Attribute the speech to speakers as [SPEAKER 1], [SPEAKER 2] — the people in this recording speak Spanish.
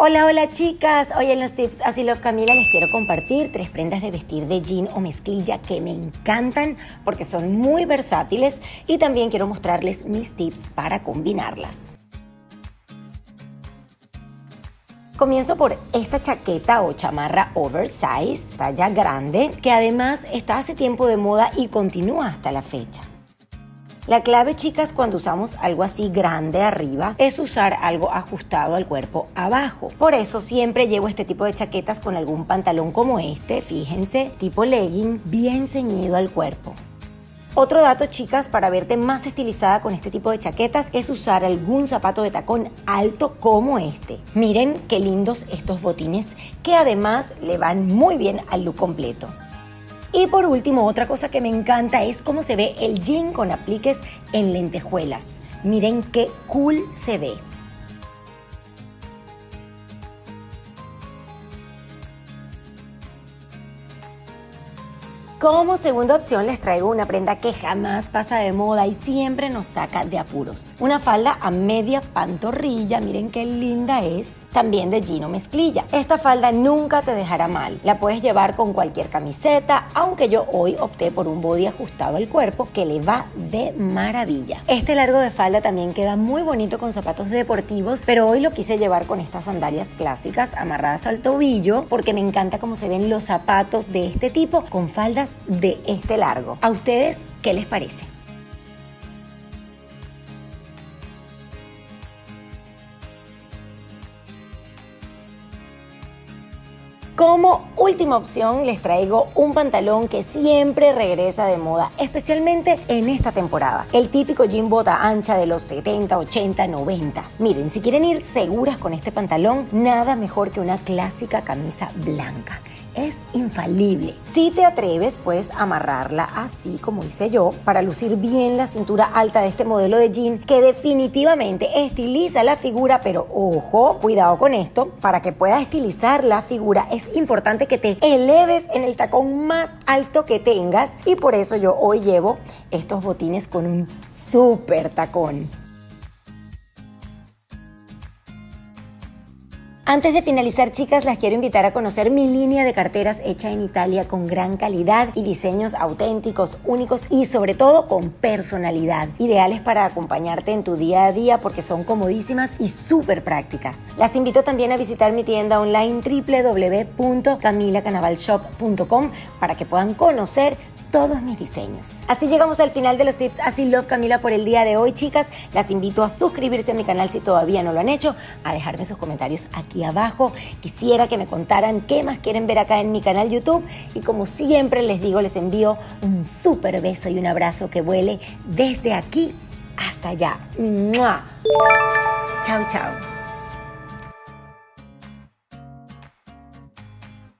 [SPEAKER 1] Hola, hola chicas. Hoy en los tips Así Love Camila les quiero compartir tres prendas de vestir de jean o mezclilla que me encantan porque son muy versátiles y también quiero mostrarles mis tips para combinarlas. Comienzo por esta chaqueta o chamarra oversize, talla grande, que además está hace tiempo de moda y continúa hasta la fecha. La clave, chicas, cuando usamos algo así grande arriba, es usar algo ajustado al cuerpo abajo. Por eso siempre llevo este tipo de chaquetas con algún pantalón como este, fíjense, tipo legging, bien ceñido al cuerpo. Otro dato, chicas, para verte más estilizada con este tipo de chaquetas es usar algún zapato de tacón alto como este. Miren qué lindos estos botines que además le van muy bien al look completo. Y por último, otra cosa que me encanta es cómo se ve el jean con apliques en lentejuelas. Miren qué cool se ve. Como segunda opción les traigo una prenda que jamás pasa de moda y siempre nos saca de apuros. Una falda a media pantorrilla, miren qué linda es, también de Gino Mezclilla. Esta falda nunca te dejará mal, la puedes llevar con cualquier camiseta, aunque yo hoy opté por un body ajustado al cuerpo que le va de maravilla. Este largo de falda también queda muy bonito con zapatos deportivos, pero hoy lo quise llevar con estas sandalias clásicas amarradas al tobillo porque me encanta cómo se ven los zapatos de este tipo con faldas de este largo. ¿A ustedes qué les parece? Como última opción les traigo un pantalón que siempre regresa de moda, especialmente en esta temporada. El típico jean bota ancha de los 70, 80, 90. Miren, si quieren ir seguras con este pantalón, nada mejor que una clásica camisa blanca es infalible. Si te atreves, puedes amarrarla así como hice yo para lucir bien la cintura alta de este modelo de jean que definitivamente estiliza la figura, pero ojo, cuidado con esto, para que puedas estilizar la figura es importante que te eleves en el tacón más alto que tengas y por eso yo hoy llevo estos botines con un súper tacón. Antes de finalizar, chicas, las quiero invitar a conocer mi línea de carteras hecha en Italia con gran calidad y diseños auténticos, únicos y sobre todo con personalidad. Ideales para acompañarte en tu día a día porque son comodísimas y súper prácticas. Las invito también a visitar mi tienda online www.camilacanavalshop.com para que puedan conocer todos mis diseños. Así llegamos al final de los tips Así Love Camila por el día de hoy, chicas. Las invito a suscribirse a mi canal si todavía no lo han hecho, a dejarme sus comentarios aquí abajo. Quisiera que me contaran qué más quieren ver acá en mi canal YouTube y como siempre les digo, les envío un súper beso y un abrazo que vuele desde aquí hasta allá. Chao, chao.